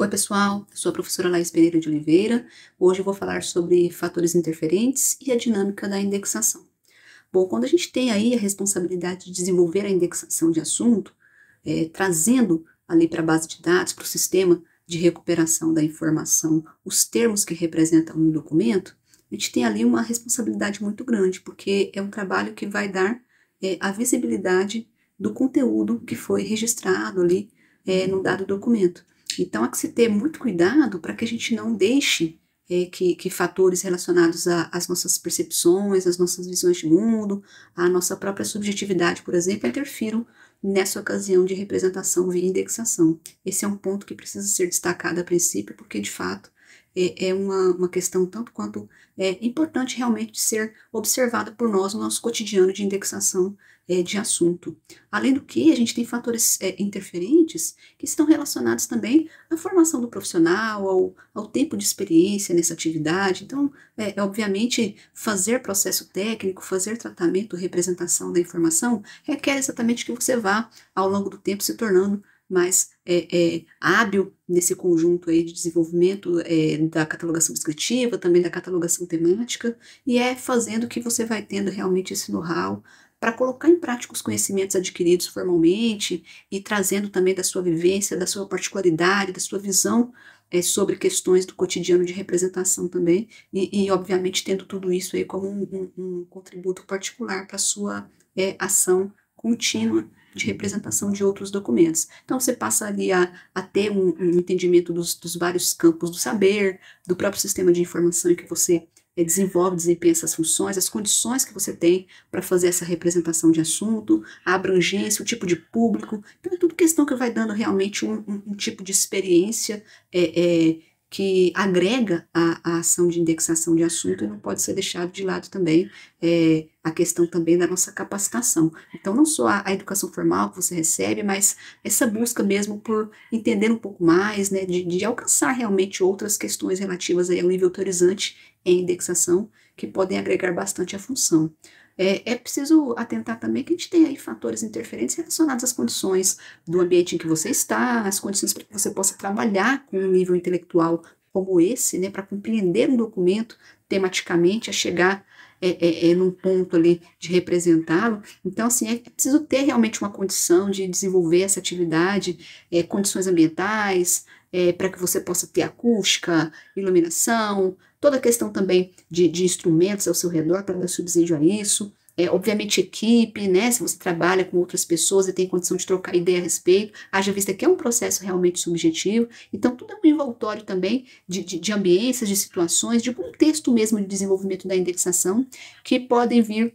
Oi, pessoal. Sou a professora Laís Pereira de Oliveira. Hoje eu vou falar sobre fatores interferentes e a dinâmica da indexação. Bom, quando a gente tem aí a responsabilidade de desenvolver a indexação de assunto, é, trazendo ali para a base de dados, para o sistema de recuperação da informação, os termos que representam um documento, a gente tem ali uma responsabilidade muito grande, porque é um trabalho que vai dar é, a visibilidade do conteúdo que foi registrado ali é, no dado documento. Então, há que se ter muito cuidado para que a gente não deixe é, que, que, fatores relacionados às nossas percepções, às nossas visões de mundo, à nossa própria subjetividade, por exemplo, interfiram nessa ocasião de representação via indexação. Esse é um ponto que precisa ser destacado a princípio, porque de fato é, é uma, uma questão tanto quanto é, importante realmente ser observada por nós no nosso cotidiano de indexação é, de assunto. Além do que, a gente tem fatores é, interferentes que estão relacionados também à formação do profissional, ao, ao tempo de experiência nessa atividade. Então, é, é, obviamente, fazer processo técnico, fazer tratamento, representação da informação, requer exatamente que você vá, ao longo do tempo, se tornando mais é, é, hábil nesse conjunto aí de desenvolvimento é, da catalogação descritiva, também da catalogação temática, e é fazendo que você vai tendo realmente esse know-how para colocar em prática os conhecimentos adquiridos formalmente e trazendo também da sua vivência, da sua particularidade, da sua visão é, sobre questões do cotidiano de representação também, e, e obviamente tendo tudo isso aí como um, um, um contributo particular para a sua é, ação contínua de representação de outros documentos. Então, você passa ali a, a ter um, um entendimento dos, dos, vários campos do saber, do próprio sistema de informação em que você é, desenvolve, desempenha essas funções, as condições que você tem para fazer essa representação de assunto, a abrangência, o tipo de público. Então, é tudo questão que vai dando realmente um, um, um tipo de experiência é, é, que agrega a, a, ação de indexação de assunto e não pode ser deixado de lado também é, a questão também da nossa capacitação. Então, não só a, a, educação formal que você recebe, mas essa busca mesmo por entender um pouco mais, né, de, de alcançar realmente outras questões relativas aí ao nível autorizante em indexação, que podem agregar bastante à função. É, é, preciso atentar também que a gente tem aí fatores interferentes relacionados às condições do ambiente em que você está, as condições para que você possa trabalhar com um nível intelectual como esse, né, para compreender um documento tematicamente, a chegar é, é, é, num ponto ali de representá-lo. Então, assim, é preciso ter realmente uma condição de desenvolver essa atividade, é, condições ambientais, é, para que você possa ter acústica, iluminação, toda a questão também de, de instrumentos ao seu redor para dar subsídio a isso. É, obviamente, equipe, né? Se você trabalha com outras pessoas e tem condição de trocar ideia a respeito, haja vista que é um processo realmente subjetivo. Então, tudo é um envoltório também de, de, de ambiências, de situações, de contexto mesmo de desenvolvimento da indexação, que podem vir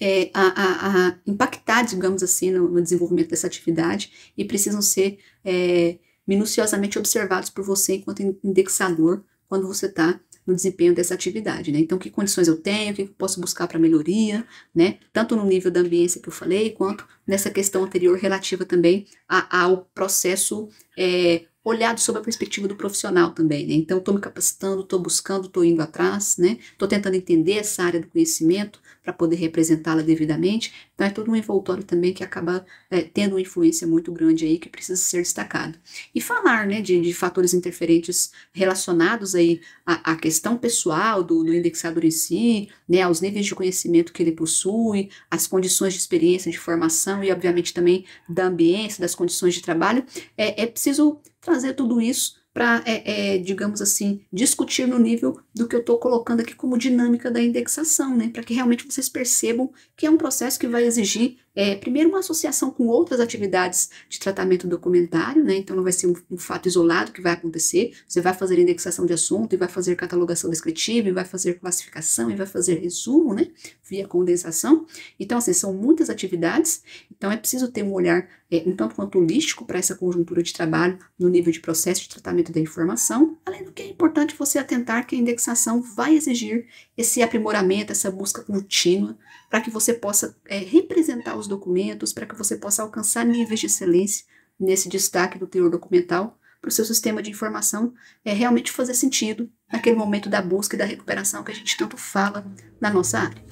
é, a, a, a, impactar, digamos assim, no, no, desenvolvimento dessa atividade e precisam ser é, minuciosamente observados por você enquanto indexador quando você está no desempenho dessa atividade, né? Então, que condições eu tenho, o que eu posso buscar para melhoria, né? Tanto no nível da ambiência que eu falei, quanto nessa questão anterior relativa também a, ao processo é, olhado sob a perspectiva do profissional também, né? Então, estou me capacitando, estou buscando, estou indo atrás, né? Estou tentando entender essa área do conhecimento para poder representá-la devidamente. Então, é todo um envoltório também que acaba é, tendo uma influência muito grande aí que precisa ser destacado. E falar, né, de, de fatores interferentes relacionados aí à, à questão pessoal do, do, indexador em si, né, aos níveis de conhecimento que ele possui, as condições de experiência, de formação e, obviamente, também da ambiência, das condições de trabalho, é, é preciso trazer tudo isso para, é, é, digamos assim, discutir no nível do que eu estou colocando aqui como dinâmica da indexação, né? Para que realmente vocês percebam que é um processo que vai exigir, é, primeiro, uma associação com outras atividades de tratamento documentário, né? Então, não vai ser um, um, fato isolado que vai acontecer. Você vai fazer indexação de assunto, e vai fazer catalogação descritiva, e vai fazer classificação, e vai fazer resumo, né? Via condensação. Então, assim, são muitas atividades. Então, é preciso ter um olhar é, um tanto quanto holístico para essa conjuntura de trabalho no nível de processo de tratamento da informação, além do que é importante você atentar que a indexação vai exigir esse aprimoramento, essa busca contínua, para que você possa é, representar os documentos, para que você possa alcançar níveis de excelência nesse destaque do teor documental, para o seu sistema de informação é, realmente fazer sentido naquele momento da busca e da recuperação que a gente tanto fala na nossa área.